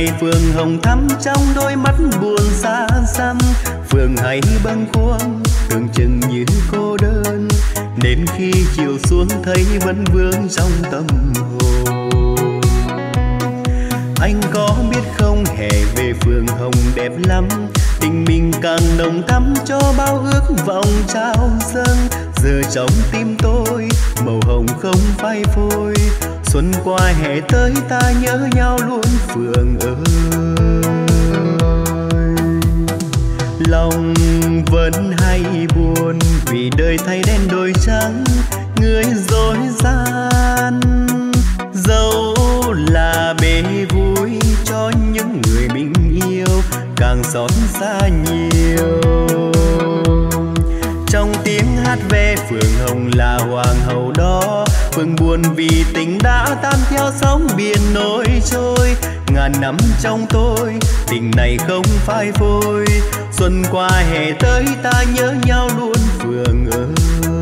ngày phường hồng thắm trong đôi mắt buồn xa xăm. Phường hay bâng khuâng, tưởng chừng như cô đơn. Đến khi chiều xuống thấy vẫn vương trong tâm hồn. Anh có biết không, hè về phường hồng đẹp lắm. Tình mình càng nồng thắm cho bao ước vọng trao dâng. Giờ trong tim tôi, màu hồng không phai phôi xuân qua hè tới ta nhớ nhau luôn phường ơi. Lòng vẫn hay buồn vì đời thay đen đổi trắng, người dối gian. Dẫu là bể vui cho những người mình yêu, càng xót xa nhiều. Trong tiếng hát ve phượng hồng là hoàng hậu đó buồn vì tình đã tan theo sóng biển nổi trôi. Ngàn năm trong tôi, tình này không phai phôi. Xuân qua hè tới ta nhớ nhau luôn phường ơi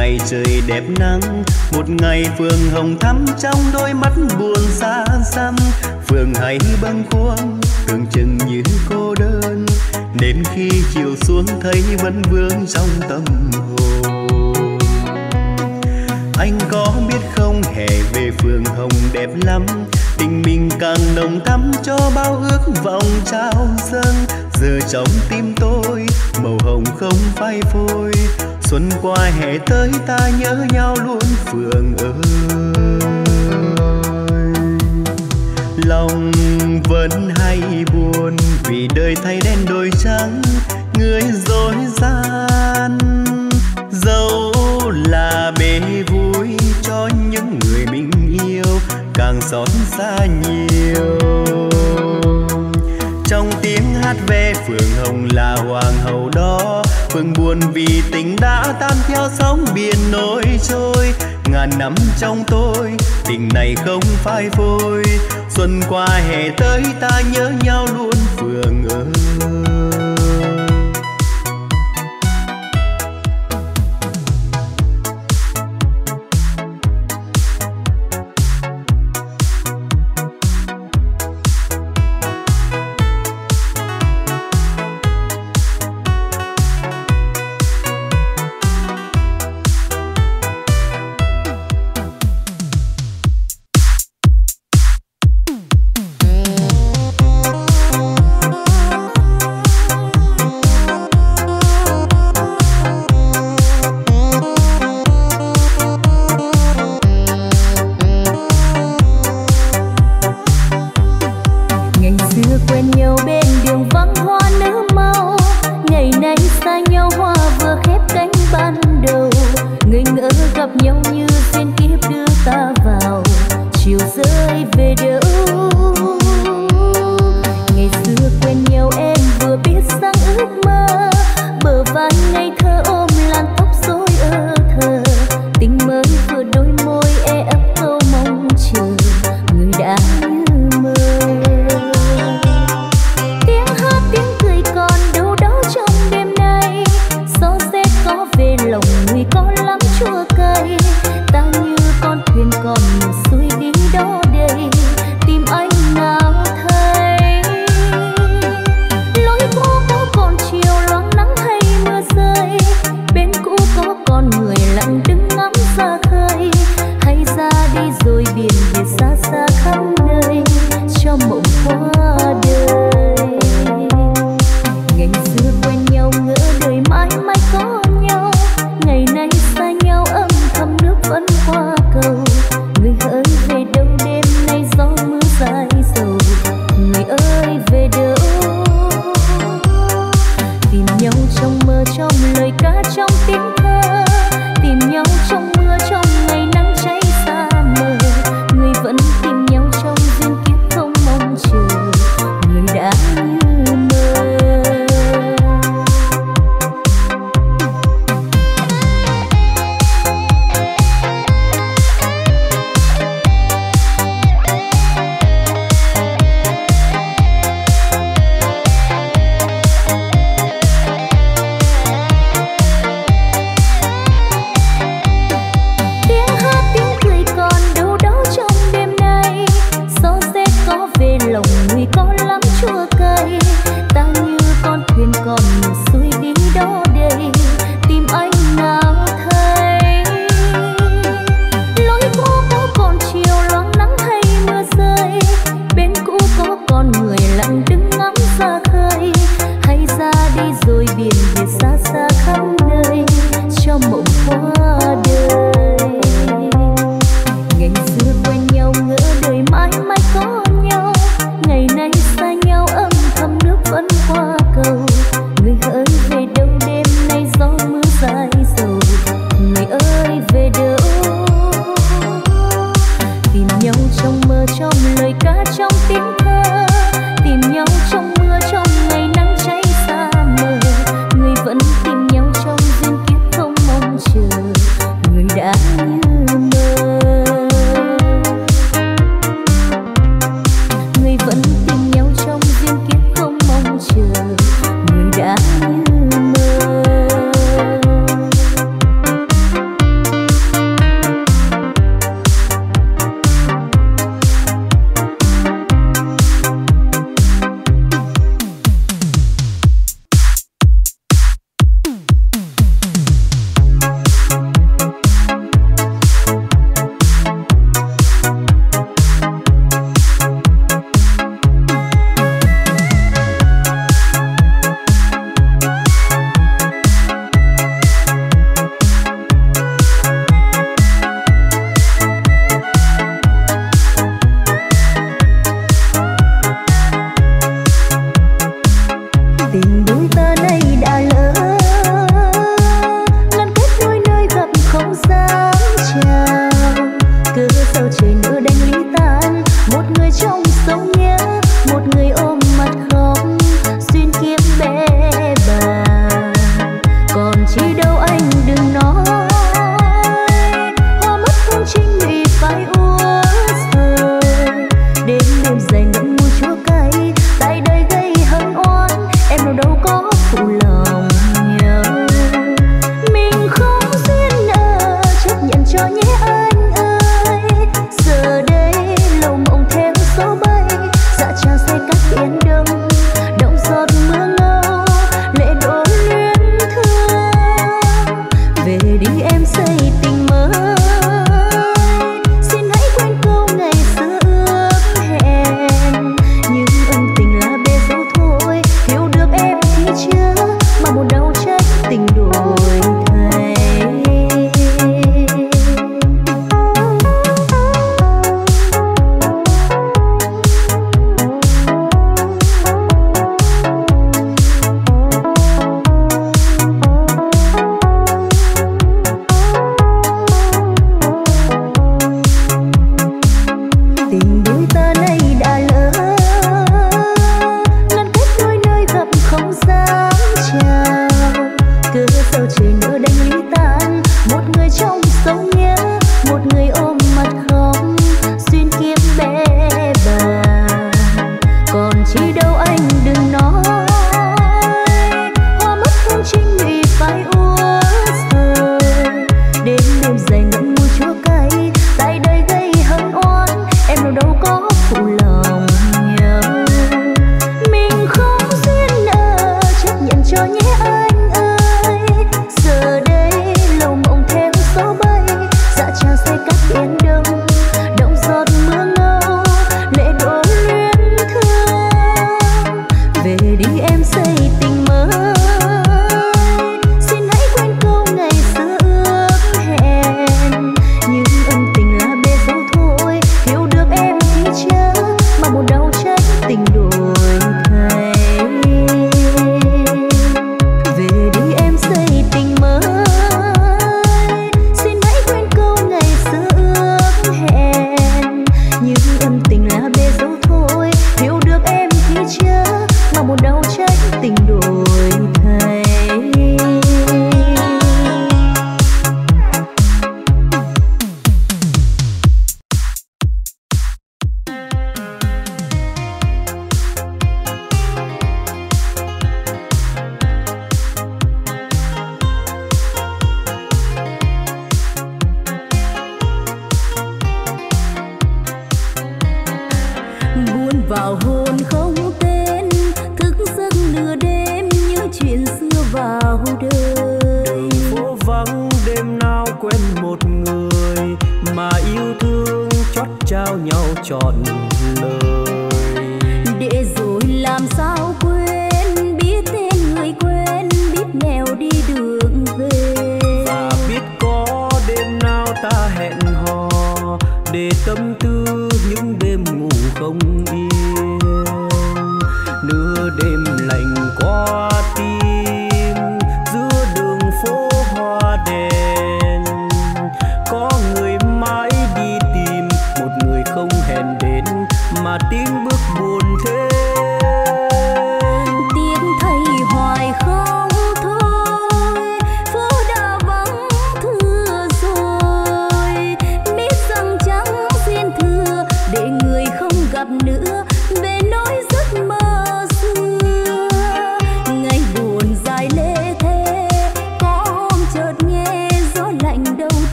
ngày trời đẹp nắng, một ngày phường hồng thắm trong đôi mắt buồn xa xăm. Phường hay bâng khuâng, tưởng chừng như cô đơn, nên khi chiều xuống thấy vẫn vương trong tâm hồn. Anh có biết không, hè về phường hồng đẹp lắm, tình mình càng nồng thắm cho bao ước vọng trao dâng giờ trong tim tôi, màu hồng không phai phôi. Xuân qua hè tới ta nhớ nhau luôn phường ơi. Lòng vẫn hay buồn vì đời thay đen đổi trắng, người dối gian. Dẫu là bể vui cho những người mình yêu, càng xót xa nhiều hát về phường hồng là hoàng hậu đó. Phường buồn vì tình đã tan theo sóng biển nổi trôi. Ngàn năm trong tôi, tình này không phai phôi. Xuân qua hè tới ta nhớ nhau luôn phường ơi.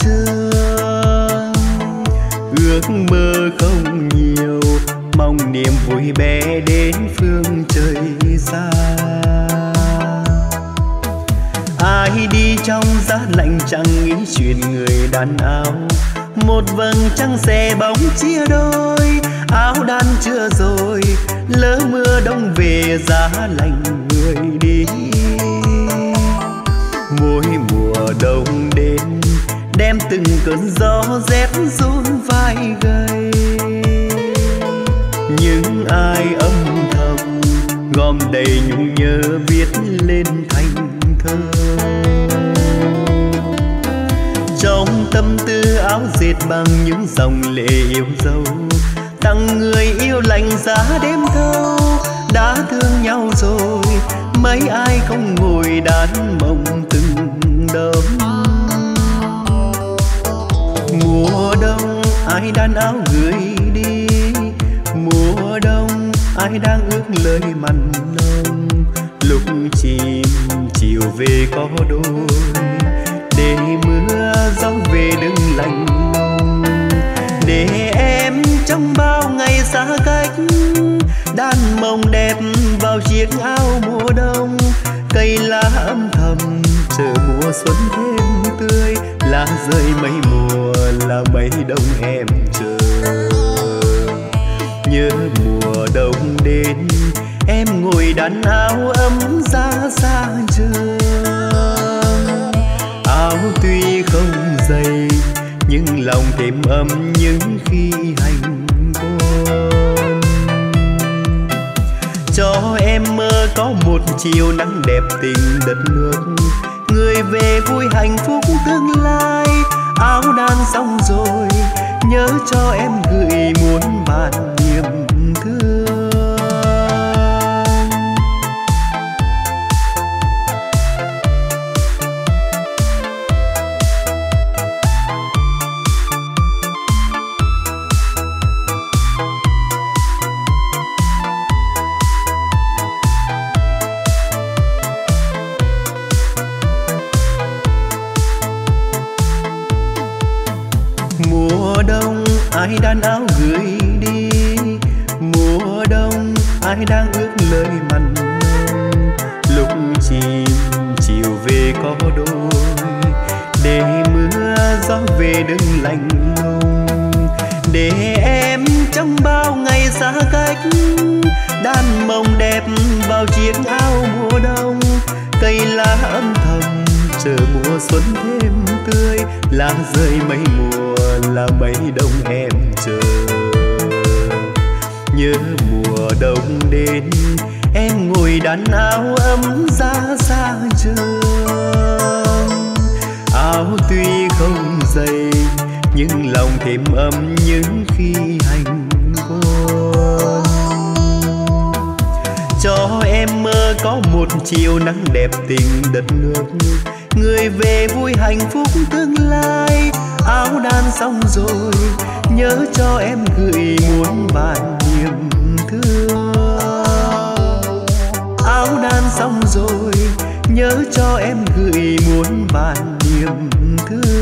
trường. Ước mơ không nhiều, mong niềm vui bé đến phương trời xa. Ai đi trong giá lạnh chẳng nghĩ chuyện người đàn áo. Một vầng trăng xe bóng chia đôi, áo đan chưa rồi, lỡ mưa đông về giá lạnh người đi. Mỗi mùa đông từng cơn gió rét run vai gầy. Những ai âm thầm gom đầy nhung nhớ viết lên thành thơ. Trong tâm tư áo dệt bằng những dòng lệ yêu dấu, tặng người yêu lành giá đêm thâu đã thương nhau rồi, mấy ai không ngồi đàn mộng từng đớm? Mùa đông ai đan áo gửi đi, mùa đông ai đang ước lời mặn nồng. Lục chim chiều về có đôi để mưa gió về đừng lạnh lùng. Để em trong bao ngày xa cách. Đan mộng đẹp vào chiếc áo mùa đông. Cây lá âm thầm chờ mùa xuân thêm tươi lá rơi mấy mùa là mấy đông em chờ. Nhớ mùa đông đến, em ngồi đan áo ấm ra xa trường. Áo tuy không dày, nhưng lòng thêm ấm những khi hành quân cho em mơ có một chiều nắng đẹp tình đất nước người về vui hạnh phúc tương lai. Áo đan xong rồi, nhớ cho em gửi muôn vàn mùa đông ai đan áo gửi đi. Mùa đông ai đang ước lời mặn. Nồng lúc chim chiều về có đôi. Để mưa gió về đừng lạnh lùng. Để em trong bao ngày xa cách. Đan mông đẹp bao chiếc áo mùa đông. Cây lá âm thầm chờ mùa xuân thêm tươi là rơi mấy mùa là mấy đông em chờ. Nhớ mùa đông đến, em ngồi đan áo ấm ra ra trường. Áo tuy không dày, nhưng lòng thêm ấm những khi hành quân. Cho em mơ có một chiều nắng đẹp tình đất nước người về vui hạnh phúc tương lai. Áo đan xong rồi, nhớ cho em gửi muôn bản niềm thương. Áo đan xong rồi, nhớ cho em gửi muôn bản niềm thương.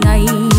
Ngày.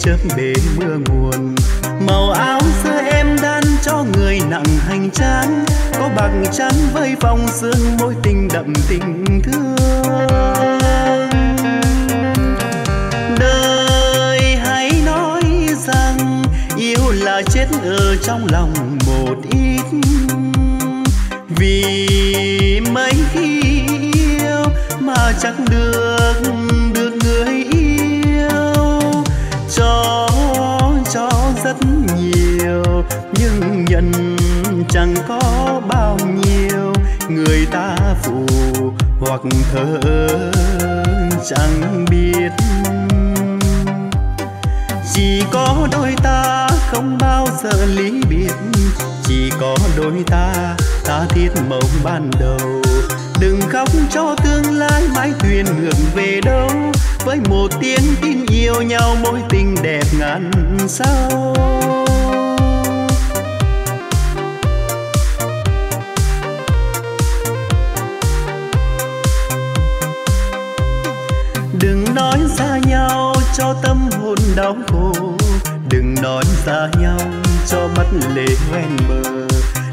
chớp đến mưa nguồn. Màu áo xưa em đan cho người nặng hành trang có bạc trắng vây vòng dương mối tình đậm tình thương. Đời hãy nói rằng, yêu là chết ở trong lòng hoặc thơ chẳng biết. Chỉ có đôi ta không bao giờ lý biệt. Chỉ có đôi ta ta thiết mộng ban đầu. Đừng khóc cho tương lai mãi thuyền ngược về đâu. Với một tiếng tin yêu nhau mối tình đẹp ngàn sao. Đau khổ đừng nói xa nhau, cho mắt lệ hoen mờ.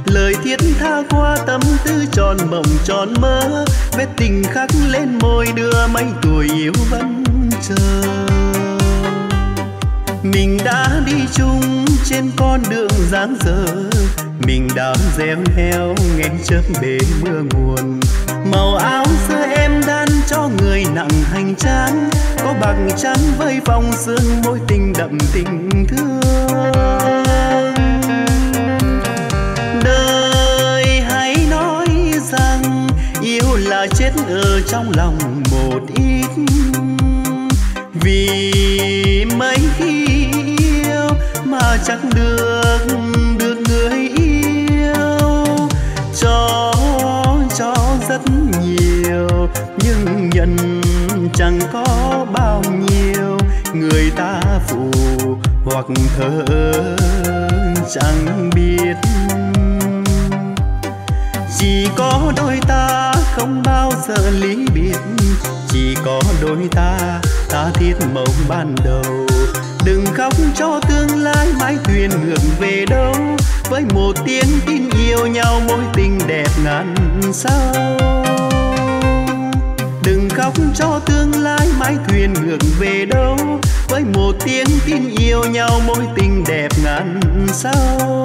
Lời thiết tha qua tâm tư tròn mộng tròn mơ. Vết tình khắc lên môi đưa mấy tuổi yêu vẫn chờ. Mình đã đi chung trên con đường dáng dở. Mình đã gieo heo nghe chớp bể mưa nguồn màu áo xưa em đan cho người nặng hành trang có bằng trắng với vòng sương môi tình đậm tình thương. Đời hãy nói rằng yêu là chết ở trong lòng một ít. Vì mấy khi yêu mà chẳng được nhân chẳng có bao nhiêu người ta phụ hoặc thơ chẳng biết. Chỉ có đôi ta không bao giờ lý biệt, chỉ có đôi ta ta thiết mộng ban đầu. Đừng khóc cho tương lai mãi thuyền ngược về đâu, với một tiếng tin yêu nhau mối tình đẹp ngàn sao đừng khóc cho tương lai mãi thuyền ngược về đâu. Với một tiếng tin yêu nhau mối tình đẹp ngàn sao.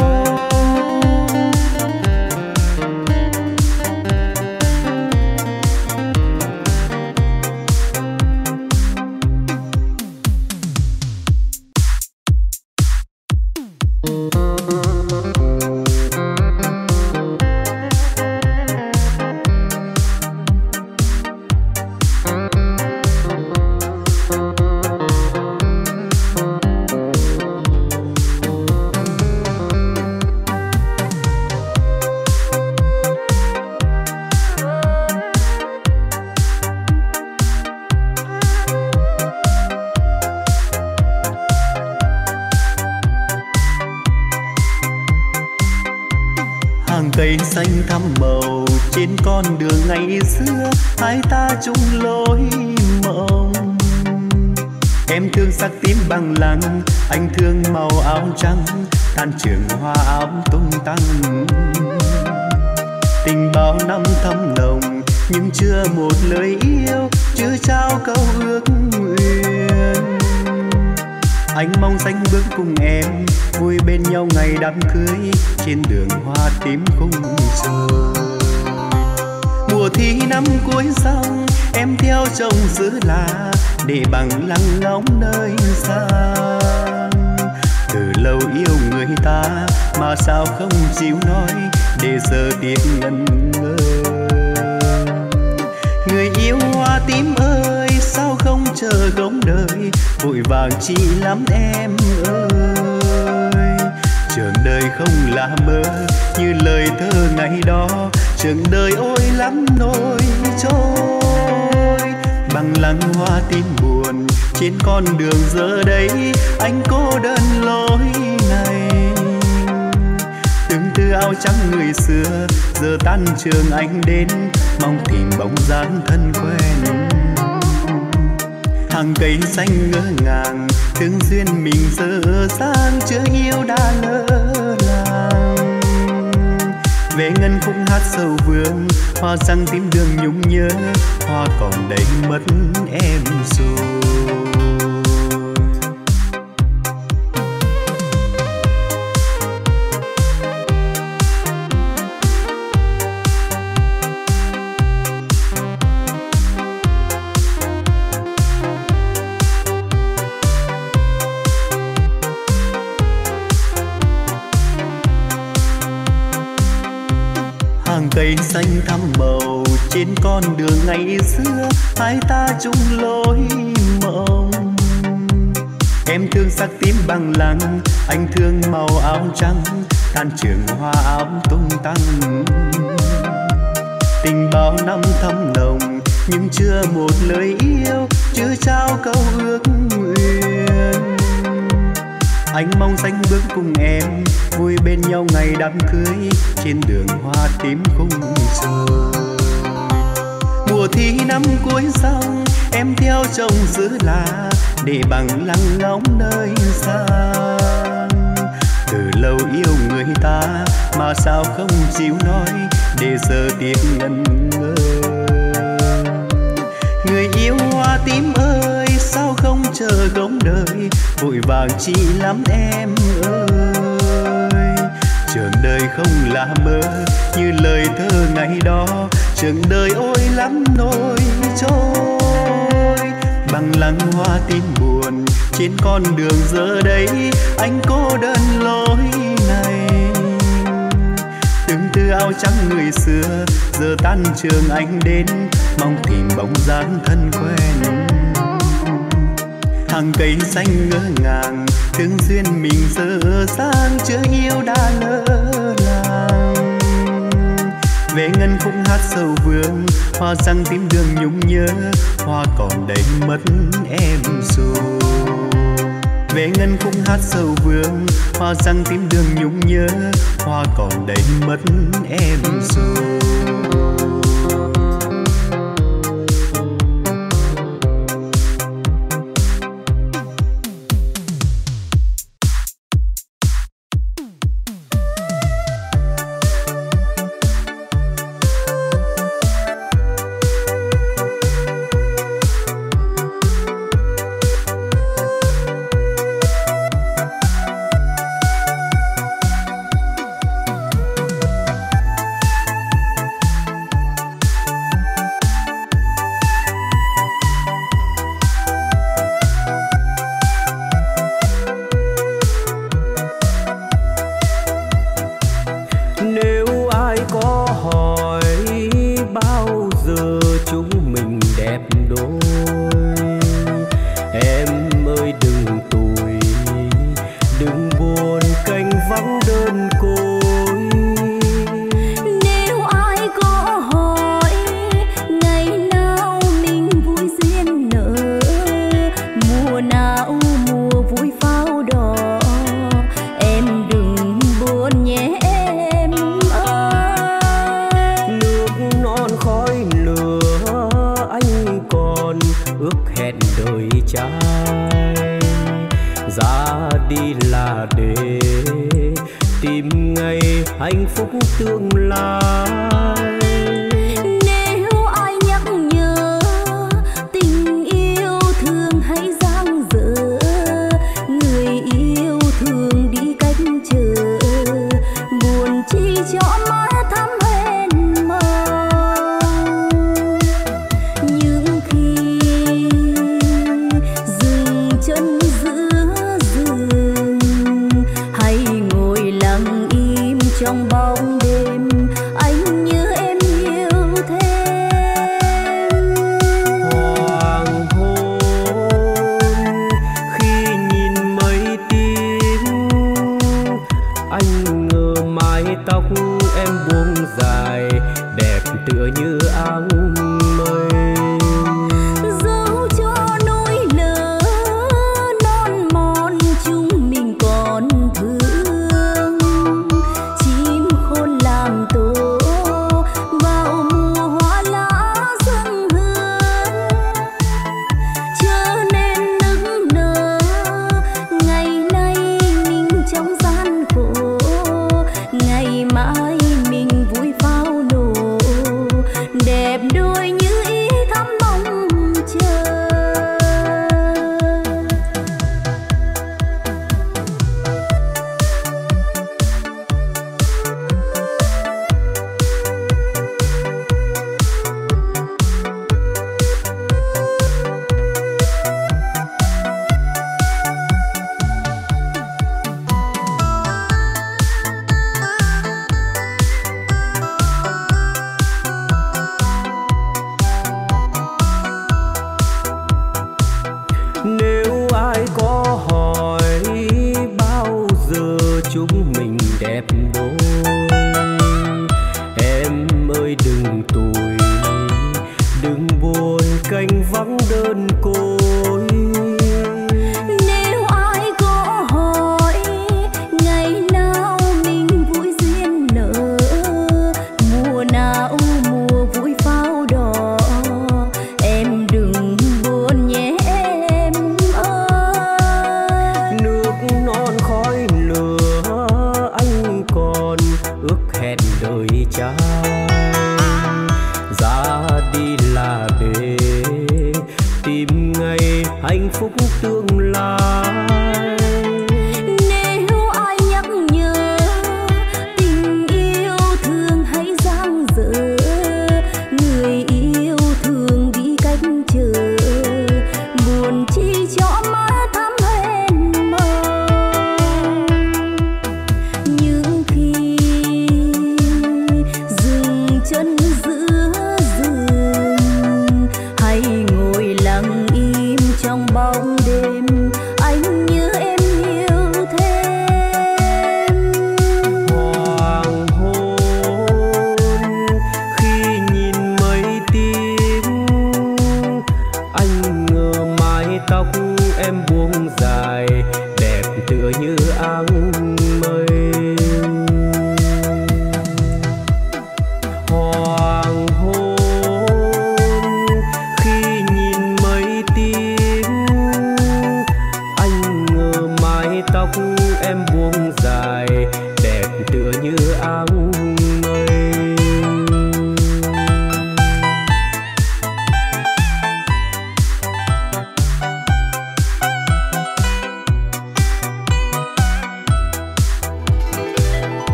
Anh mong danh bước cùng em vui bên nhau ngày đám cưới, trên đường hoa tím khung trời mùa thi năm cuối xong em theo chồng giữ là, để bằng lăng ngóng nơi xa. Từ lâu yêu người ta, mà sao không chịu nói, để giờ tiếc ngần ngơ. Chờ gống đời, vội vàng chi lắm em ơi. Trường đời không là mơ, như lời thơ ngày đó. Trường đời ôi lắm nỗi trôi bằng lăng hoa tim buồn trên con đường giờ đây. Anh cô đơn lối này từng tư áo trắng người xưa. Giờ tan trường anh đến, mong tìm bóng dáng thân quen hàng cây xanh ngỡ ngàng, thương duyên mình dở dang chưa yêu đã lỡ làng về ngân khúc hát sầu vương hoa răng tím đường nhung nhớ, hoa còn đầy mất em rồi xanh thắm màu trên con đường ngày xưa, hai ta chung lối mộng. Em thương sắc tím bằng lăng, anh thương màu áo trắng than trường hoa áo tung tăng. Tình bao năm thâm nồng, nhưng chưa một lời yêu, chưa trao câu ước anh mong danh bước cùng em vui bên nhau ngày đám cưới. Trên đường hoa tím khung trời mùa thi năm cuối xong em theo chồng giữ là để bằng lăng ngóng nơi xa từ lâu yêu người ta mà sao không chịu nói, để giờ tiếc ngần ngơ. Người yêu hoa tím ơi chờ gống đời, vội vàng chi lắm em ơi. Trường đời không là mơ, như lời thơ ngày đó. Trường đời ôi lắm nỗi trôi, bằng lăng hoa tim buồn trên con đường giờ đây. Anh cô đơn lối này từng tư áo trắng người xưa. Giờ tan trường anh đến, mong tìm bóng dáng thân quen hàng cây xanh ngỡ ngàng, thương duyên mình dở dang chưa yêu đã lỡ làng về ngân khúc hát sầu vương, hoa răng tím đường nhung nhớ, hoa còn đầy mất em rồi. Về ngân khúc hát sầu vương, hoa răng tím đường nhung nhớ, hoa còn đầy mất em rồi. Hạnh phúc tương lai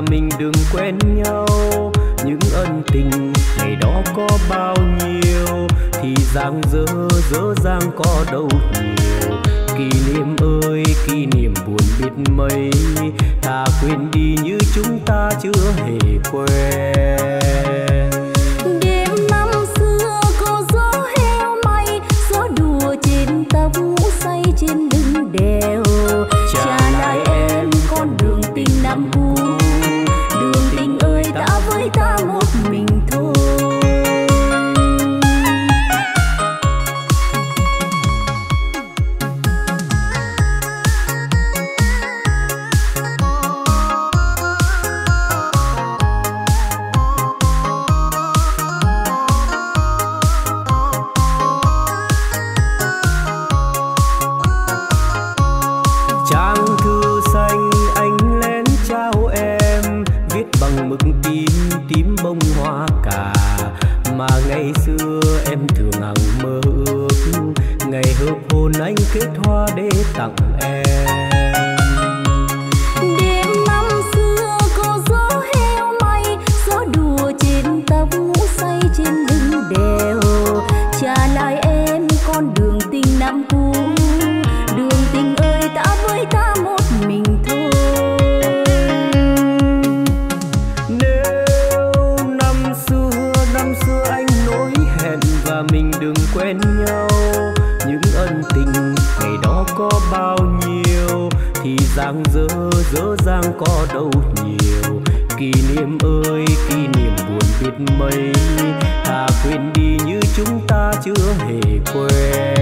mình đừng quen nhau. Những ân tình ngày đó có bao nhiêu, thì giang dở dở giang có đâu nhiều. Kỷ niệm ơi, kỷ niệm buồn biết mấy, ta quên đi như chúng ta chưa hề quen. Đêm năm xưa có gió heo may, gió đùa trên tóc, say trên lưng đèo. dơ dơ dang có đâu nhiều. Kỷ niệm ơi, kỷ niệm buồn biết mấy. Thà quên đi như chúng ta chưa hề quen.